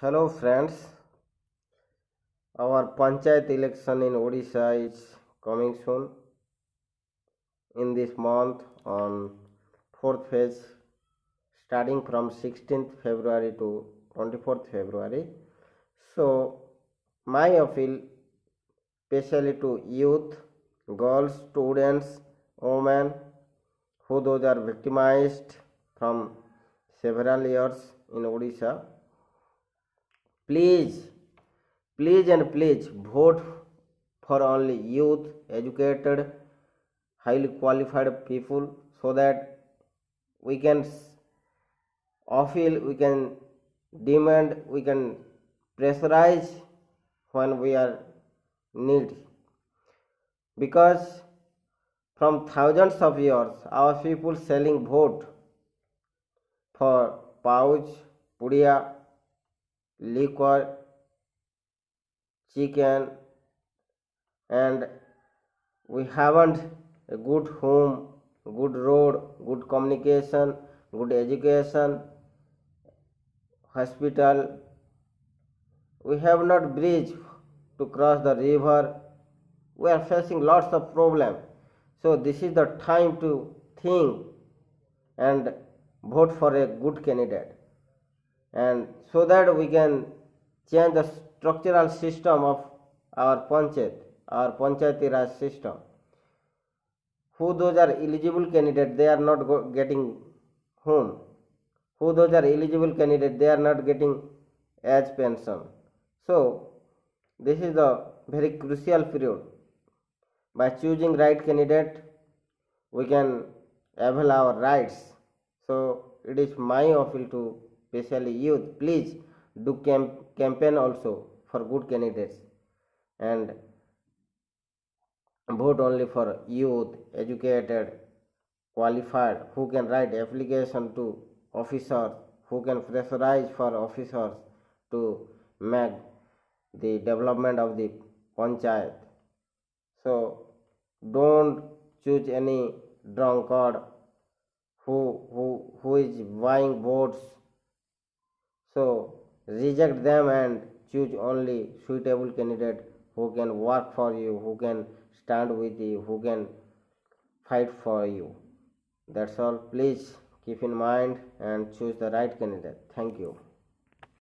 Hello friends, our panchayat election in Odisha is coming soon in this month on fourth phase starting from 16th February to 24th February. So my appeal especially to youth, girls, students, women who those are victimized from several years in Odisha please please and please vote for only youth educated highly qualified people so that we can appeal we can demand we can pressurize when we are need because from thousands of years our people selling vote for pouch pudia liquor, chicken, and we haven't a good home, good road, good communication, good education, hospital. We have not bridge to cross the river. We are facing lots of problem. So this is the time to think and vote for a good candidate and so that we can change the structural system of our panchayat, our panchayati raj system. Who those are eligible candidates, they are not getting home. Who those are eligible candidates, they are not getting age pension. So this is the very crucial period. By choosing right candidate, we can avail our rights. So it is my appeal to especially youth. Please do camp- campaign also for good candidates and vote only for youth, educated, qualified, who can write application to officers, who can pressurize for officers to make the development of the panchayat. So don't choose any drunkard who who who is buying votes. So reject them and choose only suitable candidate who can work for you, who can stand with you, who can fight for you. That's all. Please keep in mind and choose the right candidate. Thank you.